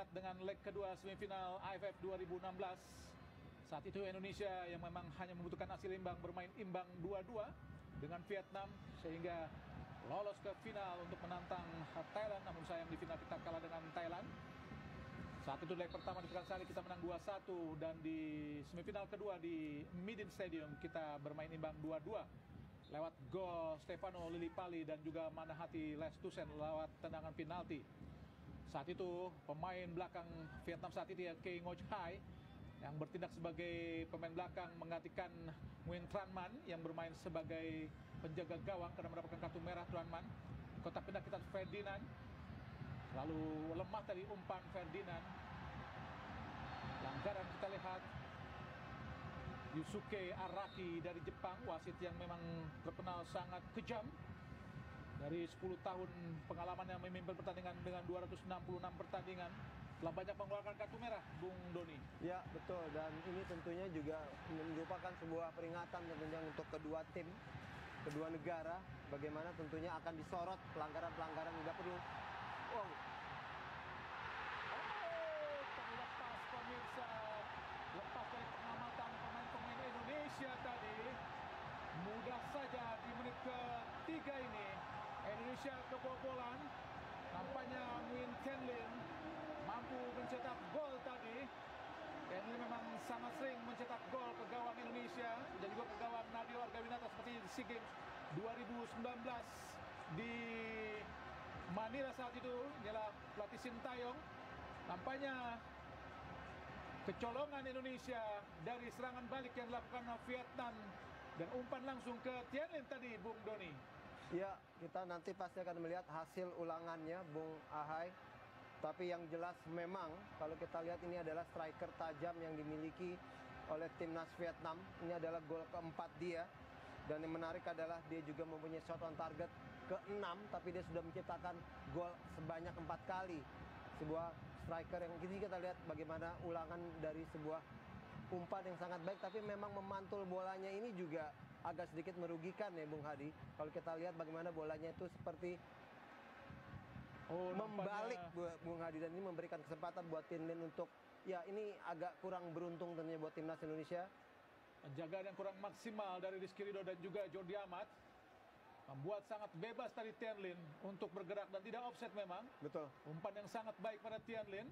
ingat dengan leg kedua semifinal AFF 2016. Saat itu Indonesia yang memang hanya membutuhkan hasil imbang bermain imbang 2-2 dengan Vietnam sehingga lolos ke final untuk menantang Thailand namun sayang di final kita kalah dengan Thailand. Saat itu leg pertama di Pekansari kita menang 2-1 dan di semifinal kedua di Midin Stadium kita bermain imbang 2-2 lewat gol Stefano Lillipali dan juga Manahati Lestusen lewat tendangan penalti. Saat itu pemain belakang Vietnam saat itu ya Kei Ngoc Hai yang bertindak sebagai pemain belakang menggantikan Nguyen Tran Man yang bermain sebagai penjaga gawang karena mendapatkan kartu merah Tran Man. Kotak pindah kita Ferdinand. Lalu lemah tadi umpan Ferdinand. Langgaran kita lihat Yusuke Araki dari Jepang, wasit yang memang terkenal sangat kejam. Dari 10 tahun pengalaman yang memimpin pertandingan dengan 266 pertandingan, telah banyak mengeluarkan kartu merah, Bung Doni. Ya betul dan ini tentunya juga merupakan sebuah peringatan tentunya untuk kedua tim, kedua negara. Bagaimana tentunya akan disorot pelanggaran-pelanggaran tidak perlu. Wow, Oh, terlepas pemirsa, lepas dari pengamatan pemain-pemain Indonesia tadi, mudah saja di menit ketiga ini Indonesia kebobolan. Nampaknya Nguyen Chen mampu mencetak gol tadi. Chen memang sangat sering mencetak gol ke gawang Indonesia dan juga ke gawang Nadio Argawinata seperti di SEA Games 2019 di Manila saat itu ialah pelatih Sintayong. Nampaknya kecolongan Indonesia dari serangan balik yang dilakukan Vietnam dan umpan langsung ke Tianlin tadi, Bung Doni. Ya, kita nanti pasti akan melihat hasil ulangannya, Bung Ahai. Tapi yang jelas memang kalau kita lihat ini adalah striker tajam yang dimiliki oleh timnas Vietnam. Ini adalah gol keempat dia. Dan yang menarik adalah dia juga mempunyai shot on target ke-6 tapi dia sudah menciptakan gol sebanyak empat kali. Sebuah striker yang kita lihat bagaimana ulangan dari sebuah umpan yang sangat baik tapi memang memantul bolanya ini juga agak sedikit merugikan ya Bung Hadi. Kalau kita lihat bagaimana bolanya itu seperti Oh, membalik nampaknya- Bung Hadi dan ini memberikan kesempatan buat Tinlin untuk ya ini agak kurang beruntung tentunya buat timnas Indonesia. Penjagaan yang kurang maksimal dari Rizky Ridho dan juga Jordi Amat membuat sangat bebas tadi Tianlin untuk bergerak dan tidak offset memang. Betul. Umpan yang sangat baik pada Tianlin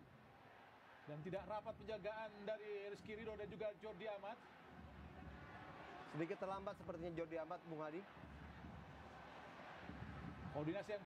dan tidak rapat penjagaan dari Rizky Ridho dan juga Jordi Amat. Sedikit terlambat sepertinya Jordi Amat Bung Hadi. Koordinasi yang